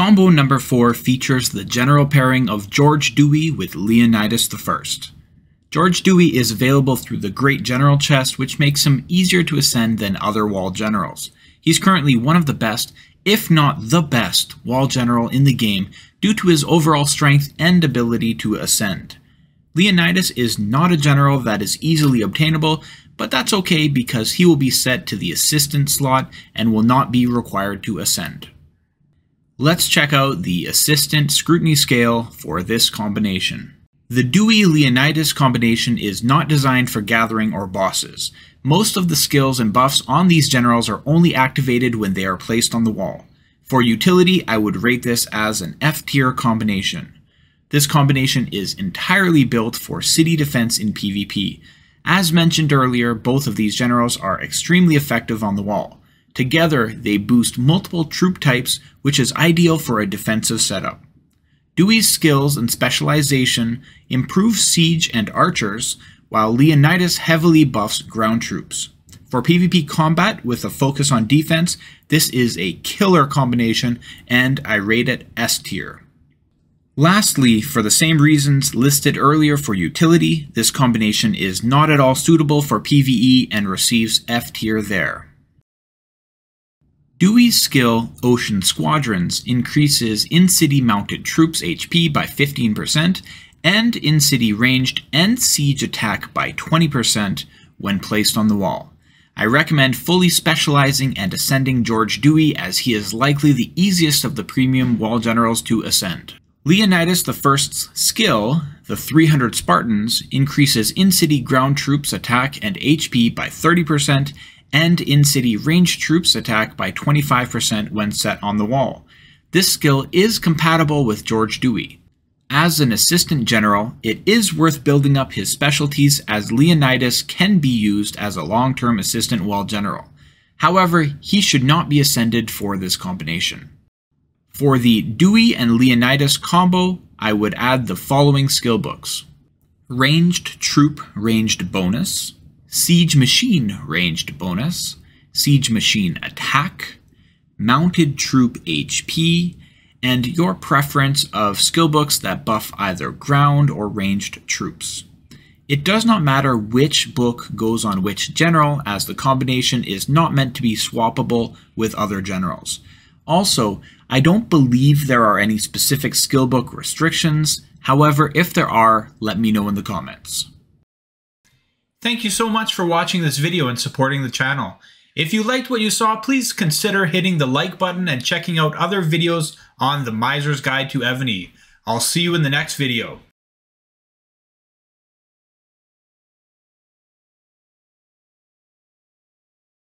Combo number 4 features the general pairing of George Dewey with Leonidas I. George Dewey is available through the Great General chest, which makes him easier to ascend than other wall generals. He's currently one of the best, if not the best, wall general in the game due to his overall strength and ability to ascend. Leonidas is not a general that is easily obtainable, but that's okay because he will be set to the assistant slot and will not be required to ascend. Let's check out the assistant scrutiny scale for this combination. The Dewey-Leonidas combination is not designed for gathering or bosses. Most of the skills and buffs on these generals are only activated when they are placed on the wall. For utility, I would rate this as an F tier combination. This combination is entirely built for city defense in PvP. As mentioned earlier, both of these generals are extremely effective on the wall. Together, they boost multiple troop types, which is ideal for a defensive setup. Dewey's skills and specialization improve siege and archers, while Leonidas heavily buffs ground troops. For PvP combat with a focus on defense, this is a killer combination, and I rate it S tier. Lastly, for the same reasons listed earlier for utility, this combination is not at all suitable for PvE and receives F tier there. Dewey's skill, Ocean Squadrons, increases in-city mounted troops HP by 15% and in-city ranged and siege attack by 20% when placed on the wall. I recommend fully specializing and ascending George Dewey as he is likely the easiest of the premium wall generals to ascend. Leonidas I's skill, the 300 Spartans, increases in-city ground troops attack and HP by 30% and in-city ranged troops attack by 25% when set on the wall. This skill is compatible with George Dewey. As an assistant general, it is worth building up his specialties as Leonidas can be used as a long-term assistant wall general. However, he should not be ascended for this combination. For the Dewey and Leonidas combo, I would add the following skill books. Ranged Troop Ranged Bonus, Siege Machine Ranged Bonus, Siege Machine Attack, Mounted Troop HP, and your preference of skill books that buff either ground or ranged troops. It does not matter which book goes on which general, as the combination is not meant to be swappable with other generals. Also, I don't believe there are any specific skill book restrictions. However, if there are, let me know in the comments. Thank you so much for watching this video and supporting the channel. If you liked what you saw, please consider hitting the like button and checking out other videos on the Miser's Guide to Evony. I'll see you in the next video.